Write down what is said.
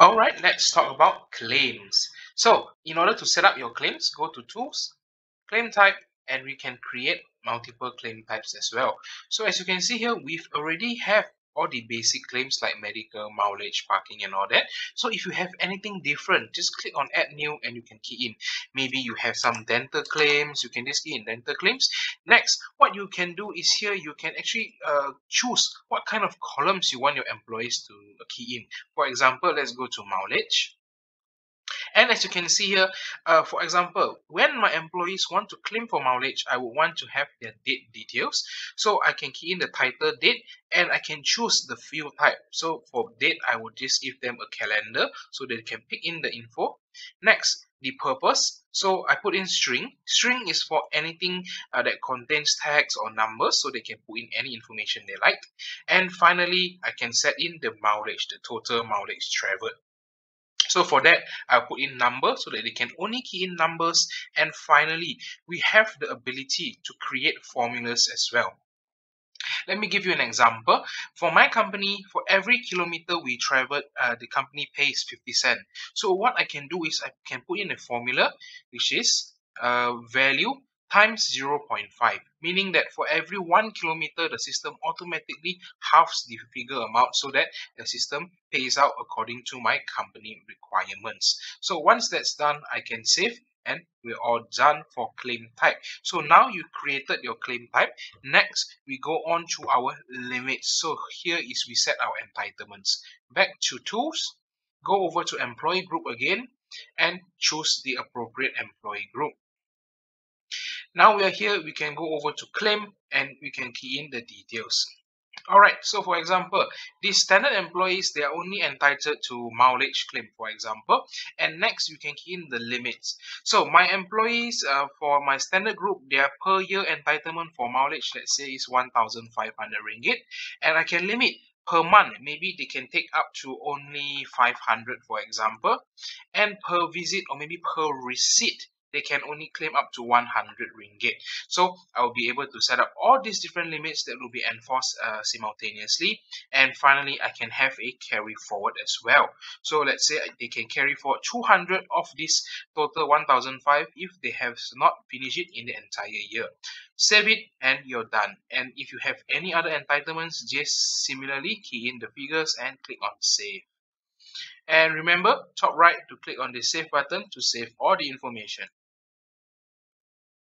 Alright, let's talk about claims. So, in order to set up your claims, go to Tools, Claim Type, and we can create multiple claim types as well. So as you can see here, we've already have all the basic claims like medical, mileage, parking and all that. So if you have anything different, just click on add new and you can key in. Maybe you have some dental claims, you can just key in dental claims. Next, what you can do is here you can actually uh, choose what kind of columns you want your employees to key in. For example, let's go to mileage. And as you can see here, uh, for example, when my employees want to claim for mileage, I would want to have their date details. So I can key in the title date and I can choose the field type. So for date, I would just give them a calendar so they can pick in the info. Next, the purpose. So I put in string. String is for anything uh, that contains text or numbers so they can put in any information they like. And finally, I can set in the mileage, the total mileage traveled. So for that, I'll put in number so that they can only key in numbers. And finally, we have the ability to create formulas as well. Let me give you an example. For my company, for every kilometer we traveled, uh, the company pays 50 cents. So what I can do is I can put in a formula, which is uh, value times 0.5 meaning that for every one kilometer the system automatically halves the figure amount so that the system pays out according to my company requirements. So once that's done i can save and we're all done for claim type. So now you created your claim type. Next we go on to our limits. So here is we set our entitlements. Back to tools. Go over to employee group again and choose the appropriate employee group now we are here, we can go over to claim and we can key in the details. Alright, so for example, these standard employees, they are only entitled to mileage claim, for example. And next, you can key in the limits. So my employees, uh, for my standard group, their per year entitlement for mileage, let's say is 1,500 ringgit. And I can limit per month maybe they can take up to only 500 for example and per visit or maybe per receipt they can only claim up to 100 ringgit. So I will be able to set up all these different limits that will be enforced uh, simultaneously. And finally, I can have a carry forward as well. So let's say they can carry forward 200 of this total 1005 if they have not finished it in the entire year. Save it and you're done. And if you have any other entitlements, just similarly key in the figures and click on save. And remember, top right to click on the save button to save all the information.